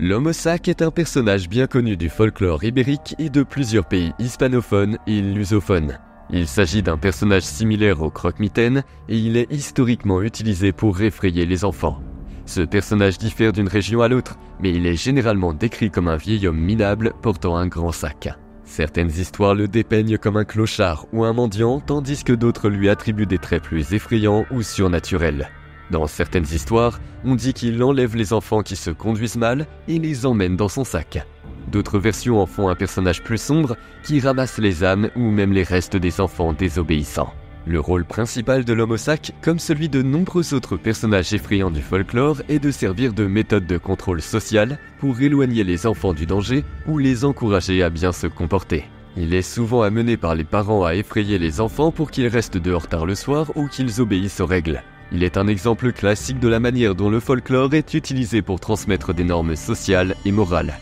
L'homme sac est un personnage bien connu du folklore ibérique et de plusieurs pays hispanophones et lusophones. Il s'agit d'un personnage similaire au croque-mitaine et il est historiquement utilisé pour effrayer les enfants. Ce personnage diffère d'une région à l'autre, mais il est généralement décrit comme un vieil homme minable portant un grand sac. Certaines histoires le dépeignent comme un clochard ou un mendiant, tandis que d'autres lui attribuent des traits plus effrayants ou surnaturels. Dans certaines histoires, on dit qu'il enlève les enfants qui se conduisent mal et les emmène dans son sac. D'autres versions en font un personnage plus sombre qui ramasse les âmes ou même les restes des enfants désobéissants. Le rôle principal de l'homme au sac, comme celui de nombreux autres personnages effrayants du folklore, est de servir de méthode de contrôle social pour éloigner les enfants du danger ou les encourager à bien se comporter. Il est souvent amené par les parents à effrayer les enfants pour qu'ils restent dehors tard le soir ou qu'ils obéissent aux règles. Il est un exemple classique de la manière dont le folklore est utilisé pour transmettre des normes sociales et morales.